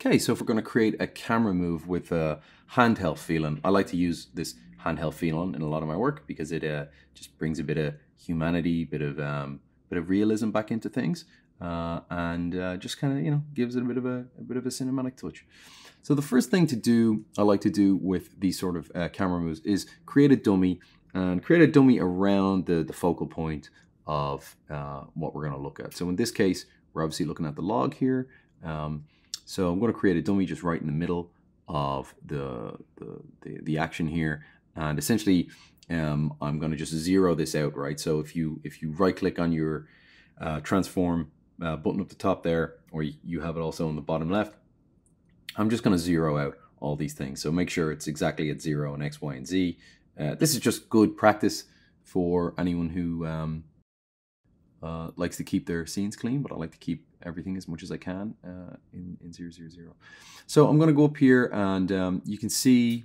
Okay, so if we're going to create a camera move with a handheld feeling, I like to use this handheld feeling in a lot of my work because it uh, just brings a bit of humanity, a bit of um, bit of realism back into things, uh, and uh, just kind of you know gives it a bit of a, a, bit of a cinematic touch. So the first thing to do, I like to do with these sort of uh, camera moves is create a dummy and create a dummy around the, the focal point of uh, what we're going to look at. So in this case, we're obviously looking at the log here. Um, so I'm going to create a dummy just right in the middle of the, the, the, the action here. And essentially, um, I'm going to just zero this out, right? So if you if you right click on your uh, transform uh, button up the top there, or you have it also on the bottom left, I'm just going to zero out all these things. So make sure it's exactly at zero in X, Y, and Z. Uh, this is just good practice for anyone who um, uh, likes to keep their scenes clean, but I like to keep everything as much as I can uh, in, in 000. So I'm going to go up here and um, you can see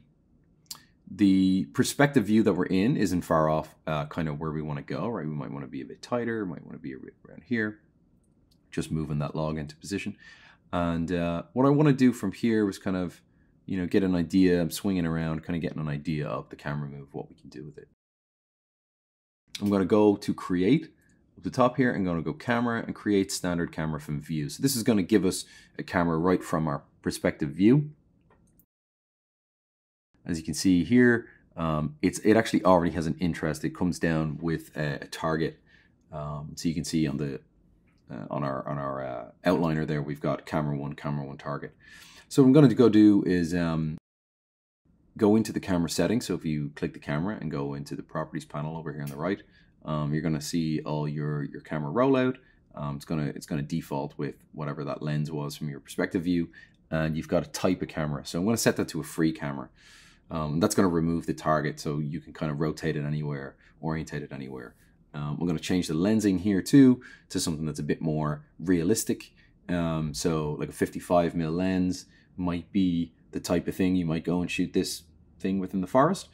the perspective view that we're in isn't far off uh, kind of where we want to go, right? We might want to be a bit tighter, might want to be around here, just moving that log into position. And uh, what I want to do from here was kind of, you know, get an idea, I'm swinging around, kind of getting an idea of the camera move, what we can do with it. I'm going to go to create up the top here, I'm going to go camera and create standard camera from view. So this is going to give us a camera right from our perspective view. As you can see here, um, it's it actually already has an interest. It comes down with a, a target. Um, so you can see on the uh, on our on our uh, outliner there, we've got camera one, camera one target. So what I'm going to go do is um, go into the camera settings. So if you click the camera and go into the properties panel over here on the right, um, you're going to see all your your camera rollout. Um, it's gonna it's gonna default with whatever that lens was from your perspective view, and you've got a type of camera. So I'm going to set that to a free camera. Um, that's going to remove the target so you can kind of rotate it anywhere, orientate it anywhere. Um, we're going to change the lensing here too to something that's a bit more realistic. Um, so like a 55 mil lens might be the type of thing you might go and shoot this thing within the forest.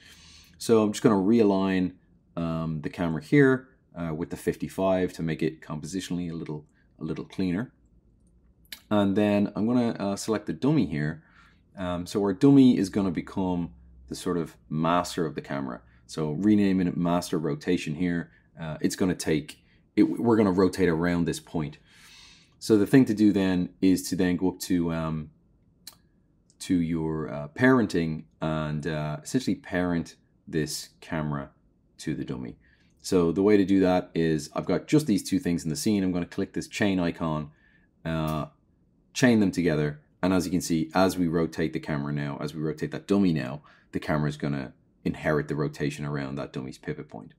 So I'm just going to realign um, the camera here uh, with the 55 to make it compositionally a little a little cleaner. And then I'm going to uh, select the dummy here. Um, so our dummy is going to become the sort of master of the camera. So renaming it master rotation here, uh, it's going to take, it, we're going to rotate around this point. So the thing to do then is to then go up to um, to your uh, parenting and uh, essentially parent this camera to the dummy. So the way to do that is I've got just these two things in the scene. I'm going to click this chain icon, uh, chain them together. And as you can see, as we rotate the camera now, as we rotate that dummy now, the camera is going to inherit the rotation around that dummy's pivot point.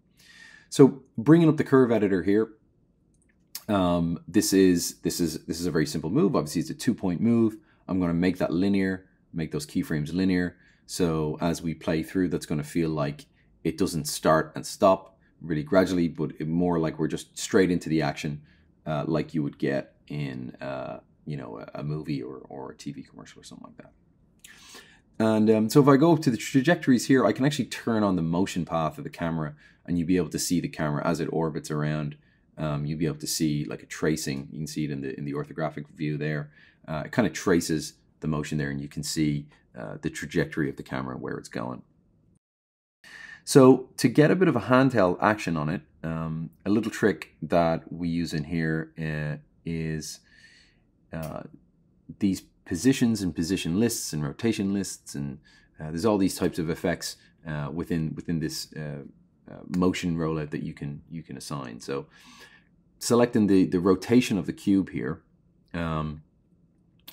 So bringing up the curve editor here, um, this is this is this is a very simple move. Obviously, it's a two point move. I'm going to make that linear, make those keyframes linear. So as we play through, that's going to feel like it doesn't start and stop really gradually, but more like we're just straight into the action, uh, like you would get in uh, you know a, movie or or a TV commercial or something like that. And um, so if I go to the trajectories here, I can actually turn on the motion path of the camera and you'll be able to see the camera as it orbits around. Um, you'll be able to see like a tracing. You can see it in the in the orthographic view there. Uh, it kind of traces the motion there and you can see uh, the trajectory of the camera and where it's going. So to get a bit of a handheld action on it, um, a little trick that we use in here uh, is uh, these positions and position lists and rotation lists and uh, there's all these types of effects uh, within within this uh, uh, motion rollout that you can you can assign. So selecting the the rotation of the cube here, um,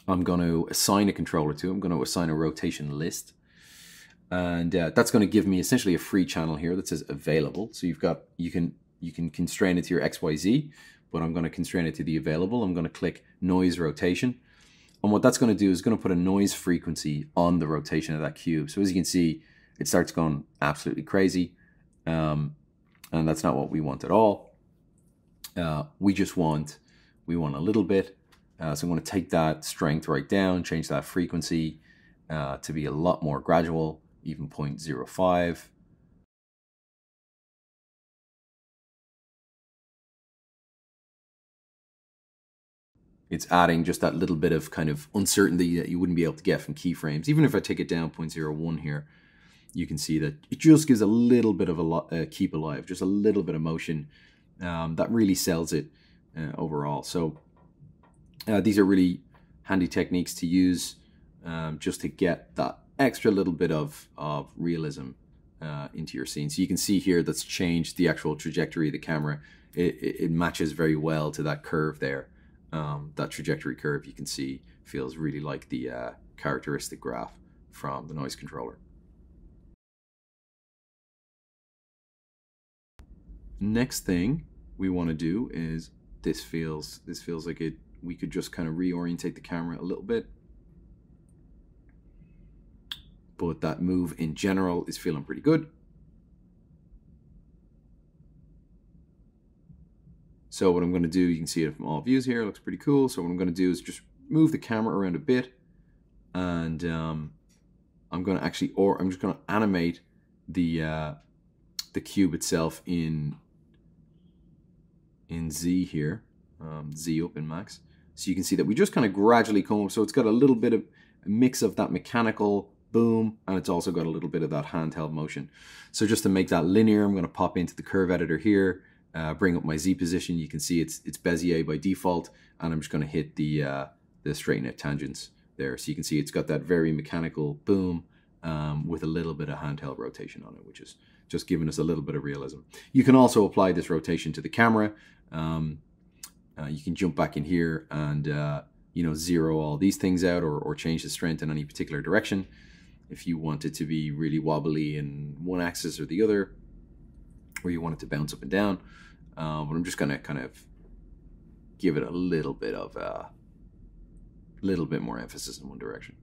I'm going to assign a controller to. I'm going to assign a rotation list, and uh, that's going to give me essentially a free channel here that says available. So you've got you can you can constrain it to your X Y Z, but I'm going to constrain it to the available. I'm going to click noise rotation and what that's going to do is going to put a noise frequency on the rotation of that cube. So as you can see, it starts going absolutely crazy. Um, and that's not what we want at all. Uh, we just want, we want a little bit. Uh, so I'm going to take that strength right down, change that frequency uh, to be a lot more gradual, even 0.05. it's adding just that little bit of kind of uncertainty that you wouldn't be able to get from keyframes. Even if I take it down 0.01 here, you can see that it just gives a little bit of a uh, keep alive, just a little bit of motion um, that really sells it uh, overall. So uh, these are really handy techniques to use um, just to get that extra little bit of, of realism uh, into your scene. So you can see here that's changed the actual trajectory of the camera. It, it matches very well to that curve there. Um, that trajectory curve you can see feels really like the uh, characteristic graph from the noise controller. Next thing we want to do is this feels this feels like it we could just kind of reorientate the camera a little bit but that move in general is feeling pretty good. So what I'm going to do, you can see it from all views here, looks pretty cool. So what I'm going to do is just move the camera around a bit and um, I'm going to actually, or I'm just going to animate the uh, the cube itself in in Z here, um, Z up in max. So you can see that we just kind of gradually come up. So it's got a little bit of a mix of that mechanical boom, and it's also got a little bit of that handheld motion. So just to make that linear, I'm going to pop into the curve editor here, uh, bring up my Z position. You can see it's it's Bezier by default, and I'm just going to hit the uh, the straighten out tangents there. So you can see it's got that very mechanical boom um, with a little bit of handheld rotation on it, which is just giving us a little bit of realism. You can also apply this rotation to the camera. Um, uh, you can jump back in here and uh, you know zero all these things out or, or change the strength in any particular direction if you want it to be really wobbly in one axis or the other, or you want it to bounce up and down. Um, but I'm just gonna kind of give it a little bit of a uh, little bit more emphasis in one direction.